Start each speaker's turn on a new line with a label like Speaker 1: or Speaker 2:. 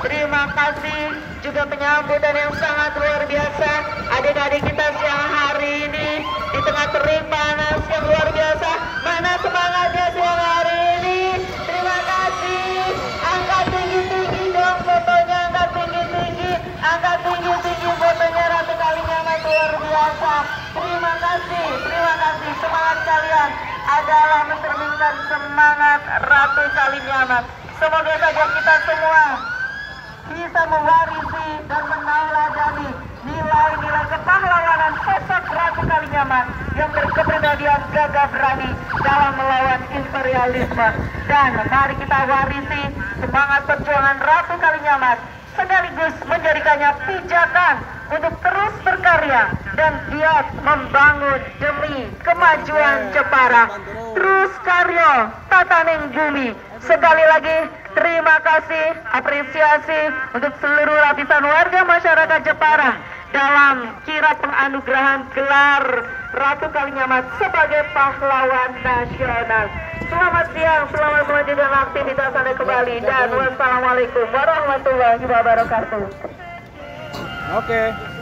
Speaker 1: terima kasih juga penyambutan yang sangat luar biasa. Adik-adik kita siang hari ini di tengah terik panas yang luar biasa. Mana semangatnya siang hari ini? Terima kasih. Angkat tinggi-tinggi dong fotonya angkat tinggi-tinggi. Angkat tinggi-tinggi fotonya Ratu Kalinyamat luar biasa. Terima kasih terima kasih. Semangat kalian adalah mencerminkan semangat Ratu Kalinyamat Semoga saja kita semua bisa mewarisi dan meneladani nilai-nilai kepahlawanan sosok Ratu Kalinyamat yang berkepribadian gagah berani dalam melawan imperialisme. Dan mari kita warisi semangat perjuangan Ratu Kalinyamat sekaligus menjadikannya pijakan untuk berkarya dan giat membangun demi kemajuan Jepara. Terus karya tataning bumi. Sekali lagi terima kasih, apresiasi untuk seluruh lapisan warga masyarakat Jepara dalam kirap penganugerahan gelar Ratu Kalinyamat sebagai pahlawan nasional. Selamat siang, selamat melanjutkan aktivitas Anda kembali dan wassalamualaikum warahmatullahi wabarakatuh.
Speaker 2: Oke.
Speaker 1: Okay.